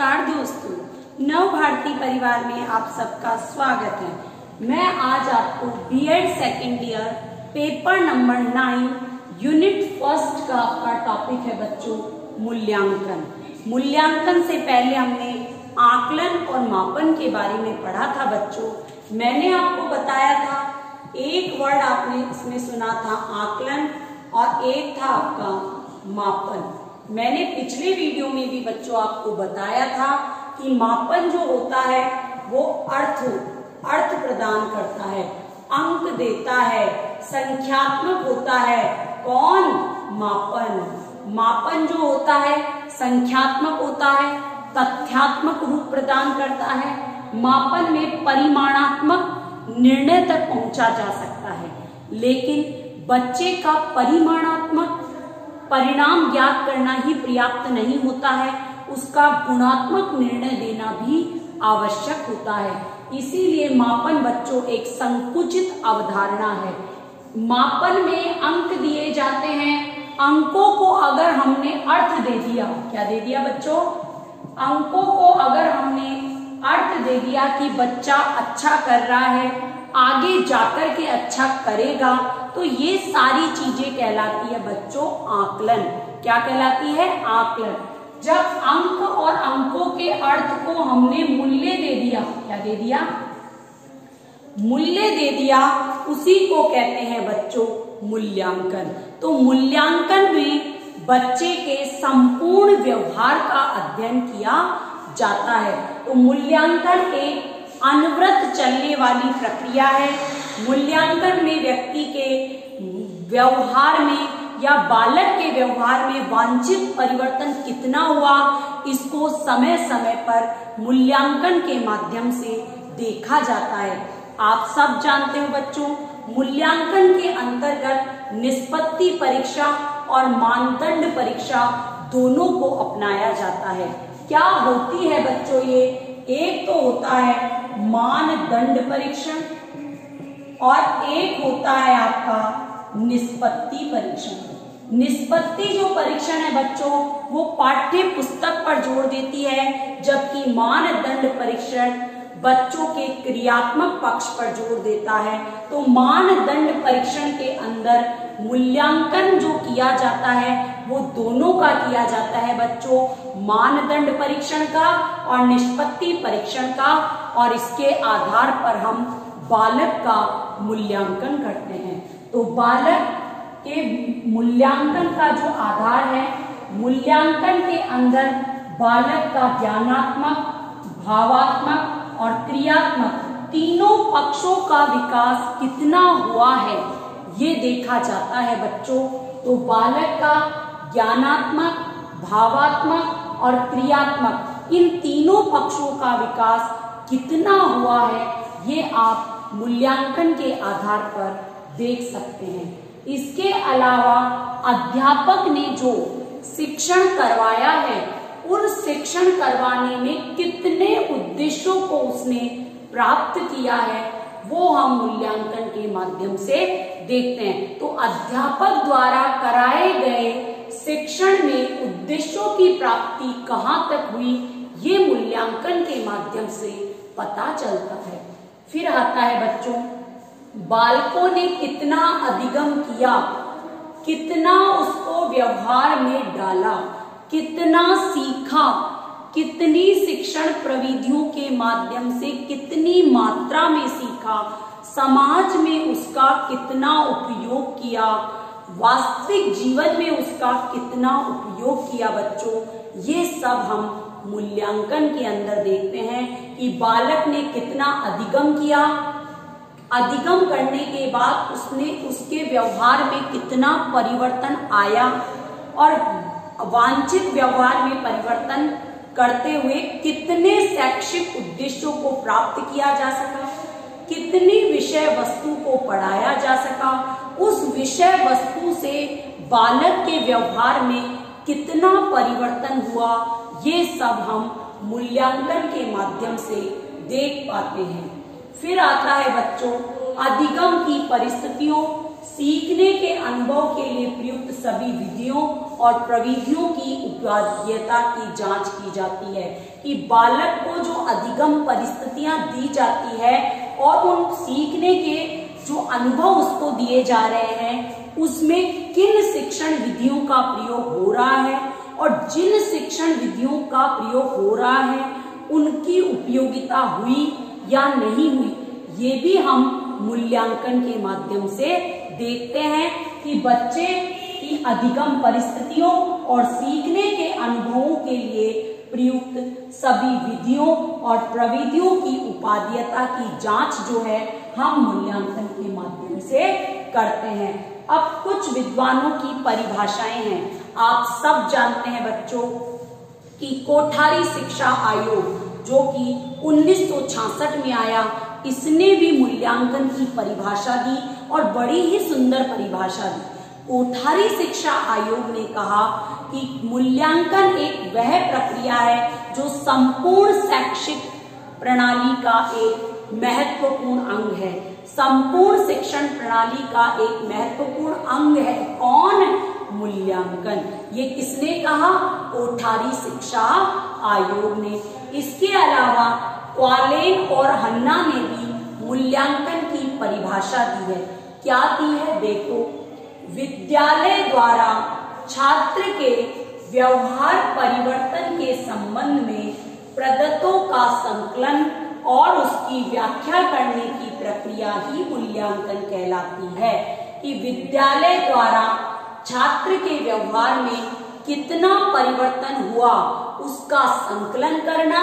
नमस्कार दोस्तों। नव भारती परिवार में आप सबका स्वागत है। मैं आज आपको BEd second year paper number nine unit first का आपका टॉपिक है बच्चों, मूल्यांकन। मूल्यांकन से पहले हमने आकलन और मापन के बारे में पढ़ा था बच्चों। मैंने आपको बताया था, एक वर्ड आपने इसमें सुना था आकलन और एक था आपका मापन। मैंने पिछले वीडियो में भी बच्चों आपको बताया था कि मापन जो होता है, वो अर्थ अर्थ प्रदान करता है, अंक देता है, संख्यात्मक होता है। कौन? मापन। मापन जो होता है, संख्यात्मक होता है, तथ्यात्मक रूप प्रदान करता है। मापन में परिमाणात्मक निर्णय तक पहुँचा जा सकता है। लेकिन बच्चे का परिमाणात्मक परिणाम ज्ञात करना ही पर्याप्त नहीं होता है, उसका गुणात्मक निर्णय देना भी आवश्यक होता है। इसीलिए मापन बच्चों एक संकुचित अवधारणा है। मापन में अंक दिए जाते हैं। अंकों को अगर हमने अर्थ दे दिया, क्या दे दिया बच्चों? अंकों को अगर हमने अर्थ दे दिया कि बच्चा अच्छा कर रहा है आगे जाकर के अच्छा करेगा। तो ये सारी चीज़ें कहलाती है बच्चों, आकलन। क्या कहलाती है? आकलन। जब अंक और अंकों के अर्थ को हमने मूल्य दे दिया, क्या दे दिया? मूल्य दे दिया, उसी को कहते हैं बच्चों, मूल्यांकन। तो मूल्यांकन में बच्चे के संपूर्ण व्यवहार का अध्ययन किया जाता है। तो मूल्यांकन एक अनवरत चलने वाली प्रक्रिया है। मूल्यांकन में व्यक्ति के व्यवहार में या बालक के व्यवहार में वांछित परिवर्तन कितना हुआ, इसको समय समय पर मूल्यांकन के माध्यम से देखा जाता है। आप सब जानते हो बच्चों, मूल्यांकन के अंतर्गत निष्पत्ति परीक्षा और मानदंड परीक्षा दोनों को अपनाया जाता है। क्या होती है बच्चों ये? एक तो होता है मानदंड परीक्षण और एक होता है आपका निष्पत्ति परीक्षण। निष्पत्ति जो परीक्षण है बच्चों, वो पाठ्य पुस्तक पर जोड़ देती है, जबकि मानदंड परीक्षण बच्चों के क्रियात्मक पक्ष पर ज़ोर देता है। तो मानदंड परीक्षण के अंदर मूल्यांकन जो किया जाता है, वो दोनों का किया जाता है बच्चों। मानदंड परीक्षण का और निष्पत्ति परीक्षण का, और इसके आधार पर हम बालक का मूल्यांकन करते हैं। तो बालक के मूल्यांकन का जो आधार है, मूल्यांकन के अंदर बालक का ज्ञानात्मक, भावात्मक और क्रियात्मक तीनों पक्षों का विकास कितना हुआ है, ये देखा जाता है बच्चों। तो बालक का ज्ञानात्मक, भावात्मक और क्रियात्मक इन तीनों पक्षों का विकास कितना हुआ है, ये आप मूल्यांकन के आधार पर देख सकते हैं। इसके अलावा अध्यापक ने जो शिक्षण करवाया है उन शिक्षण करवाने में कितने उद्देश्यों को उसने प्राप्त किया है, वो हम मूल्यांकन के माध्यम से देखते हैं। तो अध्यापक द्वारा कराए गए शिक्षण में उद्देश्यों की प्राप्ति कहाँ तक हुई, ये मूल्यांकन के माध्यम से पता चलता है। फिर आता है बच्चों, बालकों ने कितना अधिगम किया, कितना उसको व्यवहार में डाला कितना सीखा, कितनी शिक्षण प्रविधियों के माध्यम से, कितनी मात्रा में सीखा, समाज में उसका कितना उपयोग किया, वास्तविक जीवन में उसका कितना उपयोग किया बच्चों, ये सब हम मूल्यांकन के अंदर देखते हैं कि बालक ने कितना अधिगम किया। अधिगम करने के बाद उसने उसके व्यवहार में कितना परिवर्तन आया और वांछित व्यवहार में परिवर्तन करते हुए कितने शैक्षिक उद्देश्यों को प्राप्त किया जा सका, कितनी विषय वस्तु को पढ़ाया जा सका, उस विषय वस्तु से बालक के व्यवहार में कितना परिवर्तन हुआ, ये सब हम मूल्यांकन के माध्यम से देख पाते हैं। फिर आता है बच्चों, अधिगम की परिस्थितियों सीखने के अनुभव के लिए प्रयुक्त सभी विधियों और प्रविधियों की उपयोगिता की जाँच की जाती है कि बालक को जो अधिगम परिस्थितियाँ दी जाती है और उन सीखने के जो अनुभव उसको दिए जा रहे हैं, उसमें किन शिक्षण विधियों का प्रयोग हो रहा है और जिन शिक्षण विधियों का प्रयोग हो रहा है, उनकी उपयोगिता हुई या नहीं हुई, ये भी हम मूल्यांकन के माध्यम से देखते हैं कि बच्चे की अधिगम परिस्थितियों और सीखने के अनुभवों के लिए प्रयुक्त सभी विधियों और प्रविधियों की उपाध्यता की जाँच जो है, हम मूल्यांकन के माध्यम से करते हैं। अब कुछ विद्वानों की परिभाषाएँ हैं। आप सब जानते हैं बच्चों कि कोठारी शिक्षा आयोग, जो कि 1966 में आया, इसने भी मूल्यांकन की परिभाषा दी। और बड़ी ही सुंदर परिभाषा दी। कोठारी शिक्षा आयोग ने कहा कि मूल्यांकन एक वह प्रक्रिया है जो संपूर्ण शैक्षिक प्रणाली का एक महत्वपूर्ण अंग है। संपूर्ण शिक्षण प्रणाली का एक महत्वपूर्ण अंग है। कौन? मूल्यांकन। ये किसने कहा? कोठारी शिक्षा आयोग ने। इसके अलावा क्वालेन और हन्ना ने भी मूल्यांकन की परिभाषा दी है। क्या दी है देखो। विद्यालय द्वारा छात्र के व्यवहार परिवर्तन के संबंध में प्रदत्तों का संकलन और उसकी व्याख्या करने की प्रक्रिया ही मूल्यांकन कहलाती है कि विद्यालय द्वारा छात्र के व्यवहार में कितना परिवर्तन हुआ, उसका संकलन करना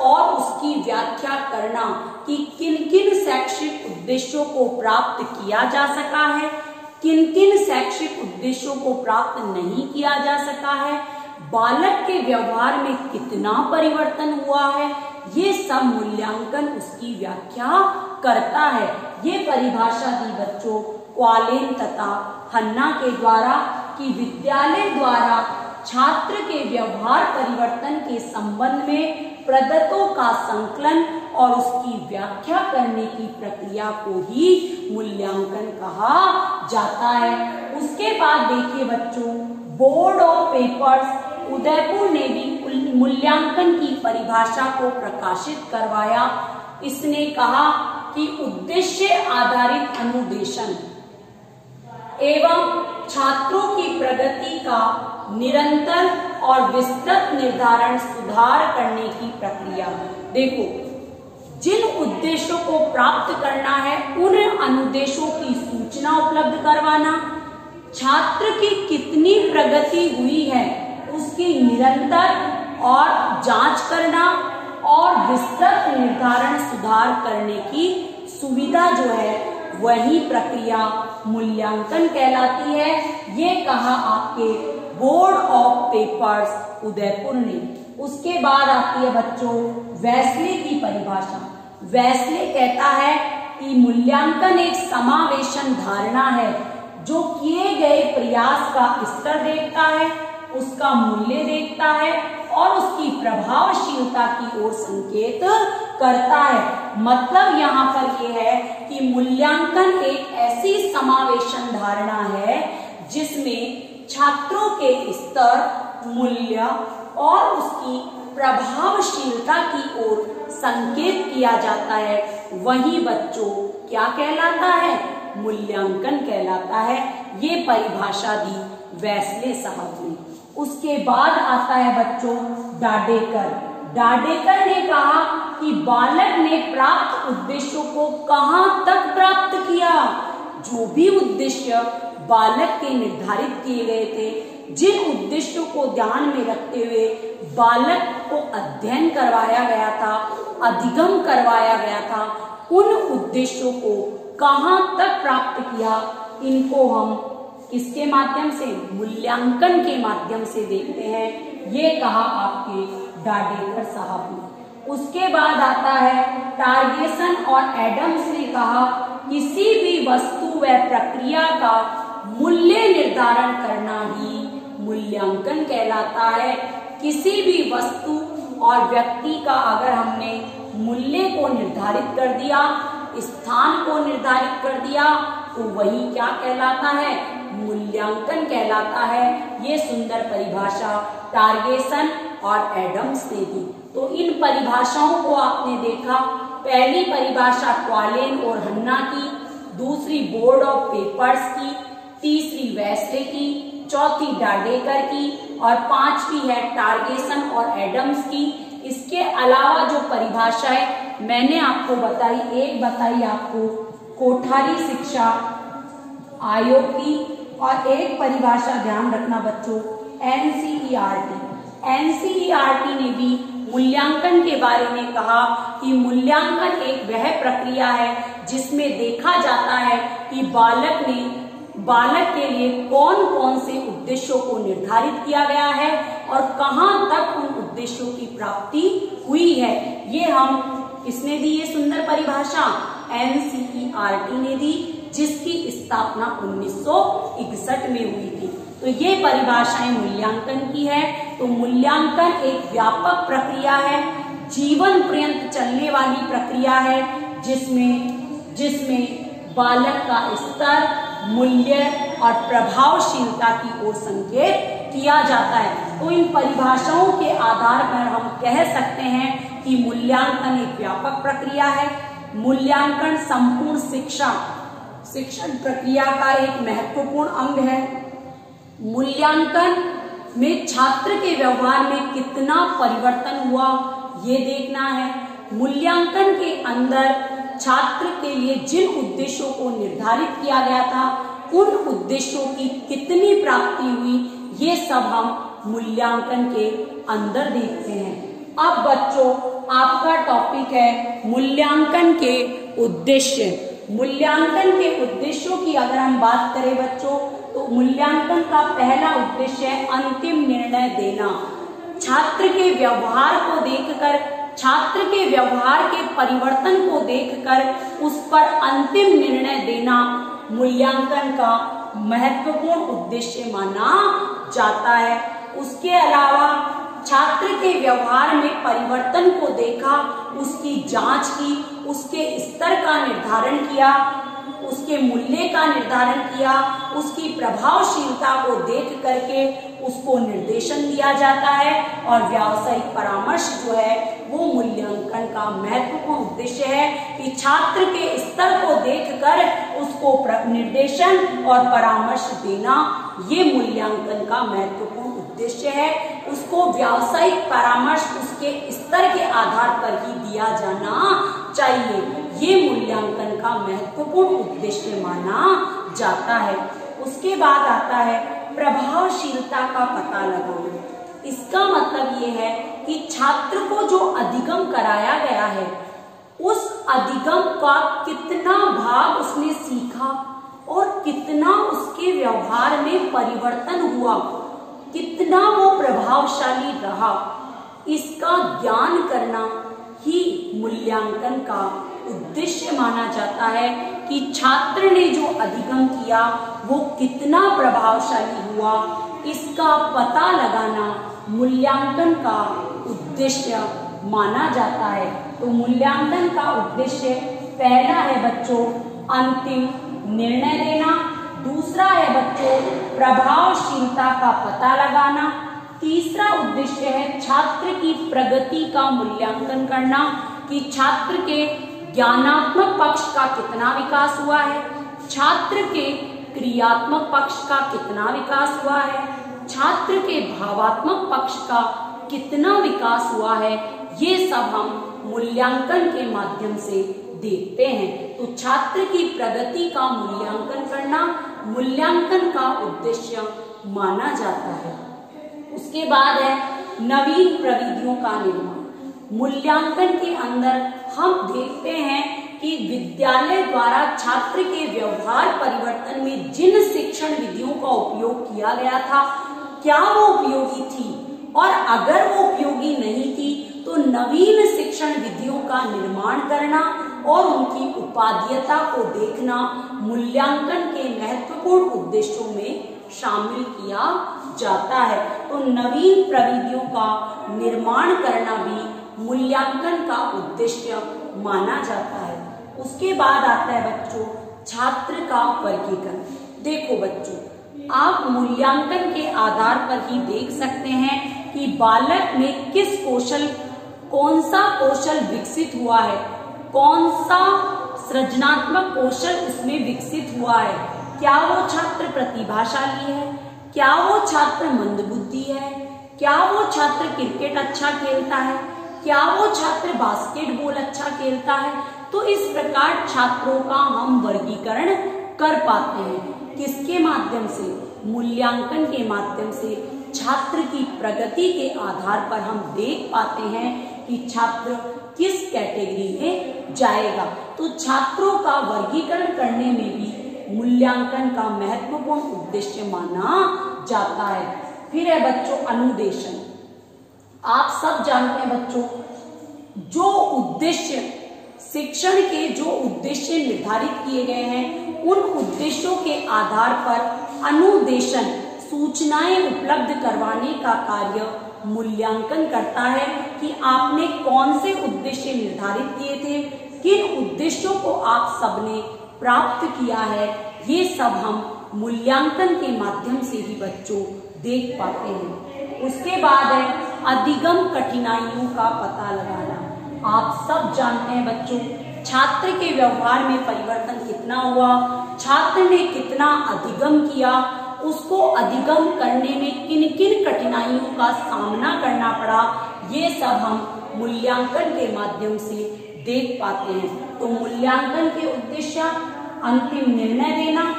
और उसकी व्याख्या करना कि किन किन शैक्षिक उद्देश्यों को प्राप्त किया जा सका है किन किन शैक्षिक उद्देश्यों को प्राप्त नहीं किया जा सका है, बालक के व्यवहार में कितना परिवर्तन हुआ है, ये सब मूल्यांकन उसकी व्याख्या करता है। ये परिभाषा दी बच्चों क्वालेन तथा हन्ना के द्वारा कि विद्यालय द्वारा छात्र के व्यवहार परिवर्तन के संबंध में प्रदत्तों का संकलन और उसकी व्याख्या करने की प्रक्रिया को ही मूल्यांकन कहा जाता है। उसके बाद देखिए बच्चों, बोर्ड ऑफ़ पेपर्स उदयपुर ने भी मूल्यांकन की परिभाषा को प्रकाशित करवाया। इसने कहा कि उद्देश्य आधारित अनुदेशन एवं छात्रों की प्रगति का निरंतर और विस्तृत निर्धारण सुधार करने की प्रक्रिया। देखो जिन उद्देश्यों को प्राप्त करना है उन अनुदेशों की सूचना उपलब्ध करवाना। छात्र की कितनी प्रगति हुई है, उसकी निरंतर और जाँच करना और विस्तृत निर्धारण सुधार करने की सुविधा जो है, वही प्रक्रिया मूल्यांकन कहलाती है, ये कहा आपके बोर्ड ऑफ़ पेपर्स उदयपुर ने। उसके बाद आती है बच्चों वैसले की परिभाषा। वैसले कहता है कि मूल्यांकन एक समावेशन धारणा है, जो किए गए प्रयास का स्तर देखता है, उसका मूल्य देखता है और उसकी प्रभावशीलता की ओर संकेत करता है। मतलब यहाँ पर यह है कि मूल्यांकन एक ऐसी समावेशन धारणा है, जिसमें छात्रों के स्तर, मूल्य और उसकी प्रभावशीलता की ओर संकेत किया जाता है। वही बच्चों क्या कहलाता है? मूल्यांकन कहलाता है। ये परिभाषा दी वैसले साहब ने। उसके बाद आता है बच्चों डाडेकर। डाडेकर ने कहा कि बालक ने प्राप्त उद्देश्यों को कहाँ तक प्राप्त किया? जो भी उद्देश्य बालक के निर्धारित किए गए थे जिन उद्देश्यों को ध्यान में रखते हुए बालक को अध्ययन करवाया गया था, अधिगम करवाया गया था, उन उद्देश्यों को कहाँ तक प्राप्त किया, इनको हम किसके माध्यम से, मूल्यांकन के माध्यम से देखते हैं। ये कहा आपके डाडेकर साहब ने। उसके बाद आता है, टारगेसन और एडम्स ने कहा, किसी भी वस्तु व प्रक्रिया का मूल्य निर्धारण करना ही मूल्यांकन कहलाता है। किसी भी वस्तु और व्यक्ति का अगर हमने मूल्य को निर्धारित कर दिया, स्थान को निर्धारित कर दिया तो वही क्या कहलाता है? मूल्यांकन कहलाता है। ये सुंदर परिभाषा टारगेसन और एडम्स ने दी। तो इन परिभाषाओं को आपने देखा। पहली परिभाषा क्वालेन और हन्ना की, दूसरी बोर्ड ऑफ़ पेपर्स की, तीसरी वैसले की चौथी डाडेकर की और पांचवी है टारगेसन और एडम्स की। इसके अलावा जो परिभाषा है, मैंने आपको बताई, एक बताई आपको, कोठारी शिक्षा आयोग की और एक परिभाषा ध्यान रखना बच्चों एनसीईआरटी एनसीईआरटी ने भी मूल्यांकन के बारे में कहा कि मूल्यांकन एक वह प्रक्रिया है जिसमें देखा जाता है कि बालक ने बालक के लिए कौन कौन से उद्देश्यों को निर्धारित किया गया है और कहाँ तक उन उद्देश्यों की प्राप्ति हुई है, ये हम किसने दी ये सुंदर परिभाषा। एनसीईआरटी ने दी, जिसकी स्थापना 1961 में हुई थी। तो ये परिभाषाएँ मूल्यांकन की है। तो मूल्यांकन एक व्यापक प्रक्रिया है। जीवन पर्यंत चलने वाली प्रक्रिया है, जिसमें जिसमें बालक का स्तर मूल्य और प्रभावशीलता की ओर संकेत किया जाता है। तो इन परिभाषाओं के आधार पर हम कह सकते हैं कि मूल्यांकन एक व्यापक प्रक्रिया है। मूल्यांकन संपूर्ण शिक्षा, शिक्षण प्रक्रिया का एक महत्वपूर्ण अंग है। मूल्यांकन में छात्र के व्यवहार में कितना परिवर्तन हुआ, ये देखना है। मूल्यांकन के अंदर छात्र के लिए जिन उद्देश्यों को निर्धारित किया गया था, उन उद्देश्यों की कितनी प्राप्ति हुई, ये सब हम मूल्यांकन के अंदर देखते हैं। अब बच्चों, आपका टॉपिक है मूल्यांकन के उद्देश्य। मूल्यांकन के उद्देश्यों की अगर हम बात करें बच्चों तो मूल्यांकन का पहला उद्देश्य है अंतिम निर्णय देना। छात्र के व्यवहार को देखकर छात्र के व्यवहार के परिवर्तन को देखकर उस पर अंतिम निर्णय देना मूल्यांकन का महत्वपूर्ण उद्देश्य माना जाता है। उसके अलावा छात्र के व्यवहार में परिवर्तन को देखा, उसकी जाँच की, उसके स्तर का निर्धारण किया उसके मूल्य का निर्धारण किया, उसकी प्रभावशीलता को देख करके उसको निर्देशन दिया जाता है और व्यावसायिक परामर्श जो है, वो मूल्यांकन का महत्वपूर्ण उद्देश्य है कि छात्र के स्तर को देखकर उसको निर्देशन और परामर्श देना, ये मूल्यांकन का महत्वपूर्ण उद्देश्य है। उसको व्यावसायिक परामर्श उसके स्तर के आधार पर ही दिया जाना चाहिए। ये मूल्यांकन का महत्वपूर्ण उद्देश्य माना जाता है। उसके बाद आता है, प्रभावशीलता का पता लगाना इसका मतलब ये है कि छात्र को जो अधिगम कराया गया है, उस अधिगम का कितना भाग उसने सीखा और कितना उसके व्यवहार में परिवर्तन हुआ, कितना वो प्रभावशाली रहा, इसका ज्ञान करना ही मूल्यांकन का उद्देश्य माना जाता है कि छात्र ने जो अधिगम किया, वो कितना प्रभावशाली हुआ, इसका पता लगाना मूल्यांकन का उद्देश्य माना जाता है। तो मूल्यांकन का उद्देश्य पहला है बच्चों, अंतिम निर्णय देना दूसरा है बच्चों, प्रभावशीलता का पता लगाना। तीसरा उद्देश्य है छात्र की प्रगति का मूल्यांकन करना कि छात्र के ज्ञानात्मक पक्ष का कितना विकास हुआ है? छात्र के क्रियात्मक पक्ष का कितना विकास हुआ है? छात्र के भावात्मक पक्ष का कितना विकास हुआ है? ये सब हम मूल्यांकन के माध्यम से देखते हैं। तो छात्र की प्रगति का मूल्यांकन करना, मूल्यांकन का उद्देश्य माना जाता है। उसके बाद है नवीन प्रविधियों का निर्माण। मूल्यांकन के अंदर हम देखते हैं कि विद्यालय द्वारा छात्र के व्यवहार परिवर्तन में जिन शिक्षण विधियों का उपयोग किया गया था, क्या वो उपयोगी थी? और अगर वो उपयोगी नहीं थी तो नवीन शिक्षण विधियों का निर्माण करना और उनकी उपाध्यता को देखना मूल्यांकन के महत्वपूर्ण उद्देश्यों में शामिल किया जाता है। तो नवीन प्रविधियों का निर्माण करना भी मूल्यांकन का उद्देश्य माना जाता है। उसके बाद आता है बच्चों, छात्र का वर्गीकरण। देखो बच्चों, आप मूल्यांकन के आधार पर ही देख सकते हैं कि बालक में किस कौशल कौन सा कौशल विकसित हुआ है कौन सा सृजनात्मक कौशल उसमें विकसित हुआ है। क्या वो छात्र प्रतिभाशाली है? क्या वो छात्र मंदबुद्धि है? क्या वो छात्र क्रिकेट अच्छा खेलता है? क्या वो छात्र बास्केटबॉल अच्छा खेलता है? तो इस प्रकार छात्रों का हम वर्गीकरण कर पाते हैं। किसके माध्यम से? मूल्यांकन के माध्यम से। छात्र की प्रगति के आधार पर हम देख पाते हैं कि छात्र किस कैटेगरी में जाएगा। तो छात्रों का वर्गीकरण करने में भी मूल्यांकन का महत्वपूर्ण उद्देश्य माना जाता है। फिर है बच्चों, अनुदेशन। आप सब जानते हैं बच्चों, जो उद्देश्य, शिक्षण के जो उद्देश्य निर्धारित किए गए हैं, उन उद्देश्यों के आधार पर अनुदेशन, सूचनाएँ उपलब्ध करवाने का कार्य मूल्यांकन करता है कि आपने कौन से उद्देश्य निर्धारित किए थे, किन उद्देश्यों को आप सबने प्राप्त किया है, ये सब हम मूल्यांकन के माध्यम से ही बच्चों देख पाते हैं। उसके बाद है अधिगम कठिनाइयों का पता लगाना। आप सब जानते हैं बच्चों, छात्र के व्यवहार में परिवर्तन कितना हुआ, छात्र ने कितना अधिगम किया, उसको अधिगम करने में किन किन कठिनाइयों का सामना करना पड़ा, ये सब हम मूल्यांकन के माध्यम से देख पाते हैं। तो मूल्यांकन के उद्देश्य, अंतिम निर्णय देना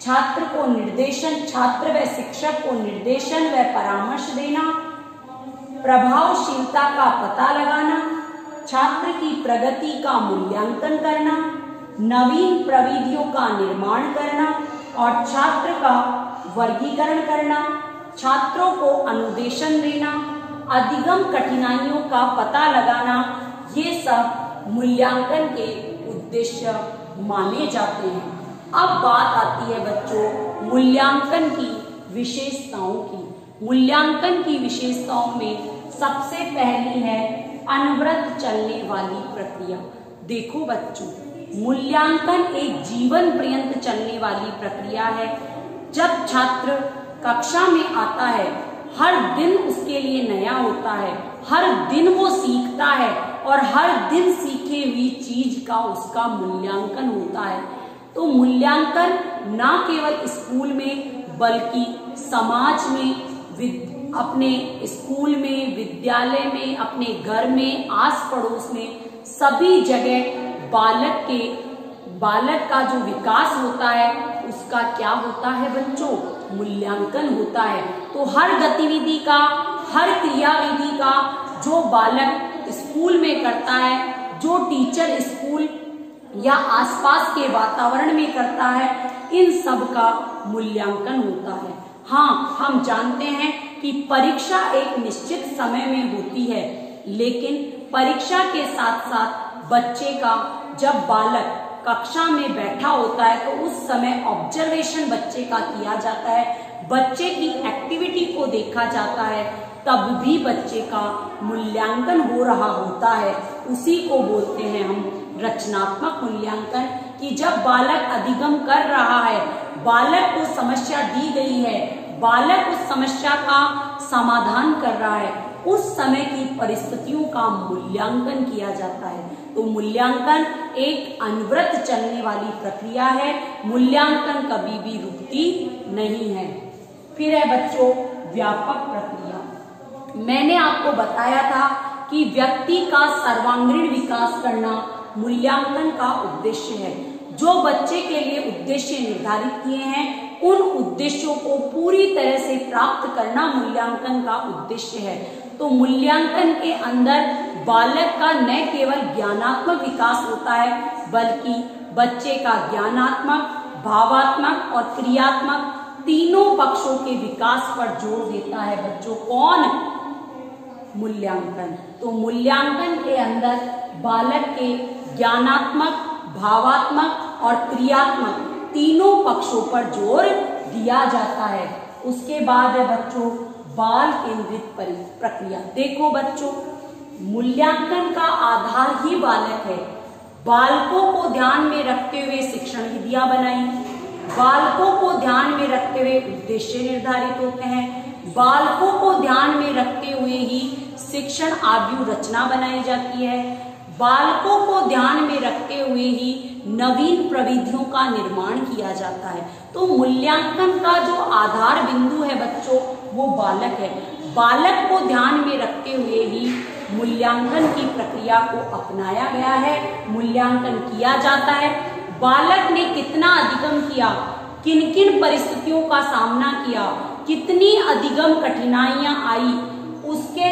छात्र को निर्देशन, छात्र व शिक्षक को निर्देशन व परामर्श देना प्रभावशीलता का पता लगाना, छात्र की प्रगति का मूल्यांकन करना, नवीन प्रविधियों का निर्माण करना और छात्र का वर्गीकरण करना, छात्रों को अनुदेशन देना, अधिगम कठिनाइयों का पता लगाना, ये सब मूल्यांकन के उद्देश्य माने जाते हैं। अब बात आती है बच्चों मूल्यांकन की विशेषताओं की। मूल्यांकन की विशेषताओं में सबसे पहली है अनवरत चलने वाली प्रक्रिया। देखो बच्चों, मूल्यांकन एक जीवन पर्यंत चलने वाली प्रक्रिया है। जब छात्र कक्षा में आता है, हर दिन उसके लिए नया होता है। हर दिन वो सीखता है और हर दिन सीखे हुई चीज़ का उसका मूल्यांकन होता है। तो मूल्यांकन न केवल स्कूल में, बल्कि समाज में अपने स्कूल में, विद्यालय में, अपने घर में आस पड़ोस में, सभी जगह बालक के, बालक का जो विकास होता है, उसका क्या होता है बच्चों? मूल्यांकन होता है। तो हर गतिविधि का, हर क्रियाविधि का जो बालक स्कूल में करता है, जो टीचर स्कूल या आसपास के वातावरण में करता है, इन सब का मूल्यांकन होता है। हाँ हम जानते हैं कि परीक्षा एक निश्चित समय में होती है, लेकिन परीक्षा के साथ साथ बच्चे का, जब बालक कक्षा में बैठा होता है तो उस समय ऑब्जर्वेशन बच्चे का किया जाता है। बच्चे की एक्टिविटी को देखा जाता है, तब भी बच्चे का मूल्यांकन हो रहा होता है। उसी को बोलते हैं हम रचनात्मक मूल्यांकन, कि जब बालक अधिगम कर रहा है बालक को समस्या दी गई है। बालक उस समस्या का समाधान कर रहा है। उस समय की परिस्थितियों का मूल्यांकन किया जाता है। तो मूल्यांकन एक अनवरत चलने वाली प्रक्रिया है। मूल्यांकन कभी भी रुकती नहीं है। फिर है बच्चों, व्यापक प्रक्रिया। मैंने आपको बताया था कि व्यक्ति का सर्वांगीण विकास करना मूल्यांकन का उद्देश्य है। जो बच्चे के लिए उद्देश्य निर्धारित किए हैं, उन उद्देश्यों को पूरी तरह से प्राप्त करना मूल्यांकन का उद्देश्य है। तो मूल्यांकन के अंदर बालक का न केवल ज्ञानात्मक विकास होता है, बल्कि बच्चे का ज्ञानात्मक, भावात्मक और क्रियात्मक तीनों पक्षों के विकास पर ज़ोर देता है बच्चों। कौन? मूल्यांकन। तो मूल्यांकन के अंदर बालक के ज्ञानात्मक भावात्मक और क्रियात्मक तीनों पक्षों पर ज़ोर दिया जाता है। उसके बाद है बच्चों, बाल केंद्रित प्रक्रिया। देखो बच्चों, मूल्यांकन का आधार ही बालक है। बालकों को ध्यान में रखते हुए शिक्षण विधियाँ बनाई। बालकों को ध्यान में रखते हुए उद्देश्य निर्धारित होते हैं। बालकों को ध्यान में रखते हुए ही शिक्षण आयु रचना बनाई जाती है। बालकों को ध्यान में रखते हुए ही नवीन प्रविधियों का निर्माण किया जाता है। तो मूल्यांकन का जो आधार बिंदु है बच्चों, वो बालक है। बालक को ध्यान में रखते हुए ही मूल्यांकन की प्रक्रिया को अपनाया गया है, मूल्यांकन किया जाता है। बालक ने कितना अधिगम किया किन किन परिस्थितियों का सामना किया, कितनी अधिगम कठिनाइयाँ आई, उसके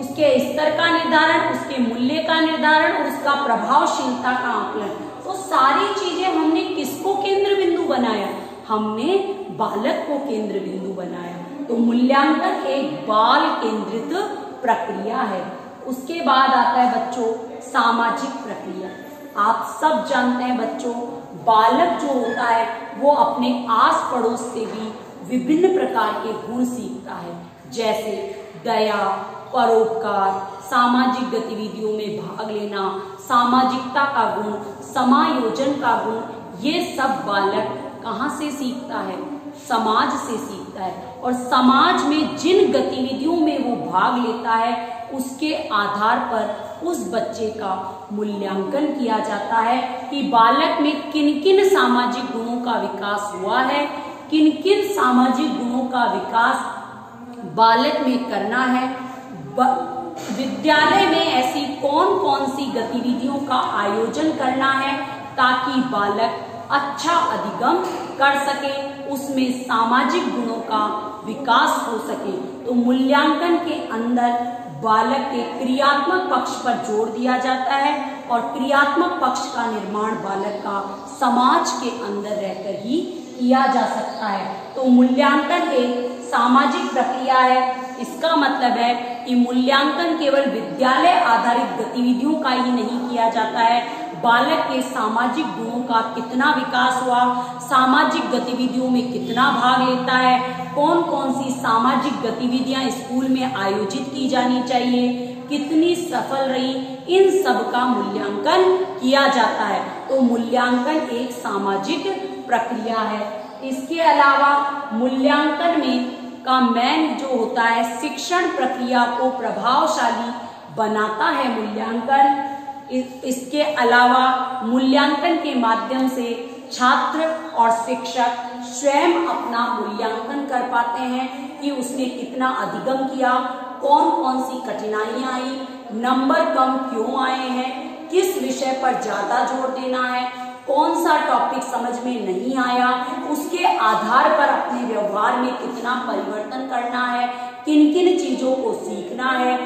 उसके स्तर का निर्धारण, उसके मूल्य का निर्धारण और उसका प्रभावशीलता का आकलन। तो सारी चीज़ें हमने किसको केंद्र बिंदु बनाया? हमने बालक को केंद्र बिंदु बनाया। तो मूल्यांकन एक बाल केंद्रित प्रक्रिया है। उसके बाद आता है बच्चों, सामाजिक प्रक्रिया। आप सब जानते हैं बच्चों, बालक जो होता है, वो अपने आस पड़ोस से भी विभिन्न प्रकार के गुण सीखता है। जैसे दया, परोपकार सामाजिक गतिविधियों में भाग लेना, सामाजिकता का गुण, समायोजन का गुण, ये सब बालक कहाँ से सीखता है? समाज से सीखता है। और समाज में जिन गतिविधियों में वो भाग लेता है, उसके आधार पर उस बच्चे का मूल्यांकन किया जाता है कि बालक में किन किन सामाजिक गुणों का विकास हुआ है किन किन सामाजिक गुणों का विकास बालक में करना है। विद्यालय में ऐसी कौन कौन सी गतिविधियों का आयोजन करना है ताकि बालक अच्छा अधिगम कर सके, उसमें सामाजिक गुणों का विकास हो सके। तो मूल्यांकन के अंदर बालक के क्रियात्मक पक्ष पर ज़ोर दिया जाता है और क्रियात्मक पक्ष का निर्माण बालक का समाज के अंदर रहकर ही किया जा सकता है। तो मूल्यांकन एक सामाजिक प्रक्रिया है, इसका मतलब है कि मूल्यांकन केवल विद्यालय आधारित गतिविधियों का ही नहीं किया जाता है। बालक के सामाजिक गुणों का कितना विकास हुआ, सामाजिक गतिविधियों में कितना भाग लेता है कौन कौन सी सामाजिक गतिविधियाँ स्कूल में आयोजित की जानी चाहिए, कितनी सफल रही, इन सब का मूल्यांकन किया जाता है। तो मूल्यांकन एक सामाजिक प्रक्रिया है। इसके अलावा मूल्यांकन में का मैन जो होता है, शिक्षण प्रक्रिया को प्रभावशाली बनाता है मूल्यांकन। इसके अलावा मूल्यांकन के माध्यम से छात्र और शिक्षक स्वयं अपना मूल्यांकन कर पाते हैं कि उसने कितना अधिगम किया कौन कौन सी कठिनाइयाँ आई, नंबर कम क्यों आए हैं, किस विषय पर ज़्यादा ज़ोर देना है कौन सा टॉपिक समझ में नहीं आया उसके आधार पर अपने व्यवहार में कितना परिवर्तन करना है किन किन चीज़ों को सीखना है,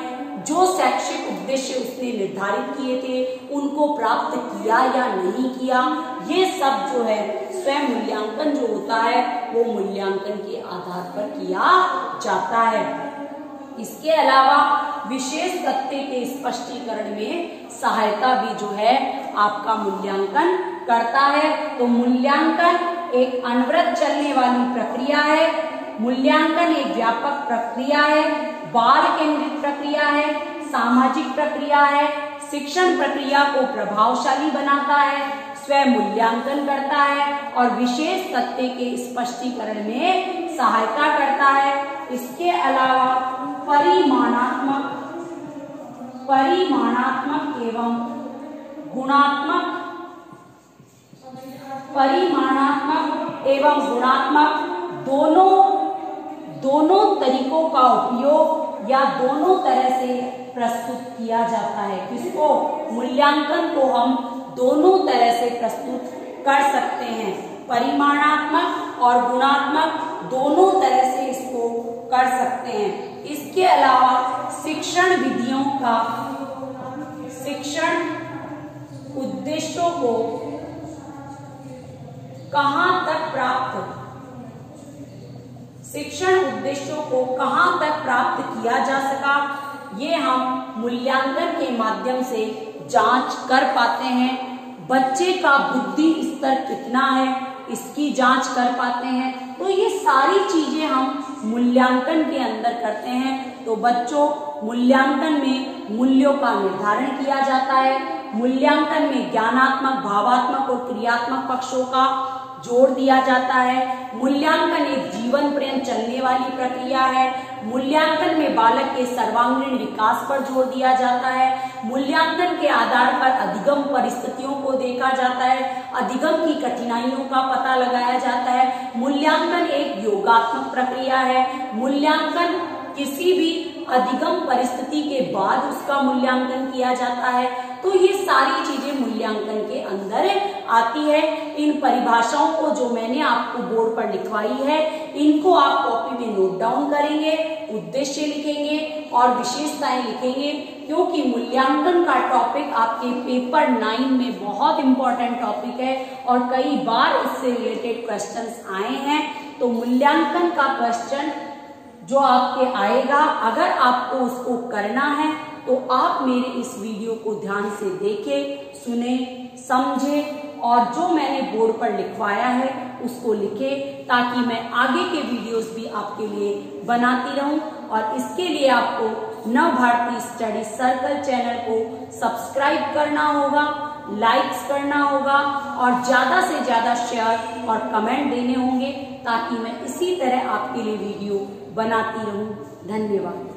जो शैक्षिक उद्देश्य उसने निर्धारित किए थे, उनको प्राप्त किया या नहीं किया, ये सब जो है स्वयं मूल्यांकन जो होता है, वो मूल्यांकन के आधार पर किया जाता है। इसके अलावा विशेष तथ्य के स्पष्टीकरण में सहायता भी जो है आपका मूल्यांकन करता है तो मूल्यांकन एक अनवरत चलने वाली प्रक्रिया है। मूल्यांकन एक व्यापक प्रक्रिया है, बाल केंद्रित प्रक्रिया है, सामाजिक प्रक्रिया है, शिक्षण प्रक्रिया को प्रभावशाली बनाता है स्वयं मूल्यांकन करता है और विशेष तथ्य के स्पष्टीकरण में सहायता करता है। इसके अलावा परिमाणात्मक परिमाणात्मक एवं गुणात्मक परिमाणात्मक एवं गुणात्मक दोनों दोनों तरीकों का उपयोग या दोनों तरह से प्रस्तुत किया जाता है। किसको मूल्यांकन को हम दोनों तरह से प्रस्तुत कर सकते हैं। परिमाणात्मक और गुणात्मक दोनों तरह से इसको कर सकते हैं। इसके अलावा शिक्षण विधियों का, शिक्षण उद्देश्यों को कहाँ तक प्राप्त? शिक्षण उद्देश्यों को कहाँ तक प्राप्त किया जा सका? ये हम मूल्यांकन के माध्यम से जाँच कर पाते हैं। बच्चे का बुद्धि स्तर कितना है, इसकी जाँच कर पाते हैं। तो ये सारी चीज़ें हम मूल्यांकन के अंदर करते हैं। तो बच्चों, मूल्यांकन में मूल्यों का निर्धारण किया जाता है। मूल्यांकन में ज्ञानात्मक, भावात्मक और क्रियात्मक पक्षों का जोड़ दिया जाता है। मूल्यांकन एक जीवन पर्यंत चलने वाली प्रक्रिया है। मूल्यांकन में बालक के सर्वांगीण विकास पर ज़ोर दिया जाता है। मूल्यांकन के आधार पर अधिगम परिस्थितियों को देखा जाता है। अधिगम की कठिनाइयों का पता लगाया जाता है। मूल्यांकन एक योगात्मक प्रक्रिया है। मूल्यांकन किसी भी अधिगम परिस्थिति के बाद उसका मूल्यांकन किया जाता है। तो ये सारी चीज़ें मूल्यांकन के अंदर आती है। इन परिभाषाओं को जो मैंने आपको बोर्ड पर लिखवाई है, इनको आप कॉपी में नोट डाउन करेंगे, उद्देश्य लिखेंगे और विशेषताएँ लिखेंगे, क्योंकि मूल्यांकन का टॉपिक आपके पेपर नाइन में बहुत इंपॉर्टेंट टॉपिक है और कई बार इससे रिलेटेड क्वेश्चन आए हैं। तो मूल्यांकन का क्वेश्चन जो आपके आएगा, अगर आपको उसको करना है तो आप मेरे इस वीडियो को ध्यान से देखें, सुने, समझे और जो मैंने बोर्ड पर लिखवाया है, उसको लिखे ताकि मैं आगे के वीडियोस भी आपके लिए बनाती रहूँ और इसके लिए आपको Nav Bharati study circle channel को सब्सक्राइब करना होगा, लाइक्स करना होगा और ज़्यादा से ज़्यादा शेयर और कमेंट देने होंगे ताकि मैं इसी तरह आपके लिए वीडियो बनाती रहूँ। धन्यवाद।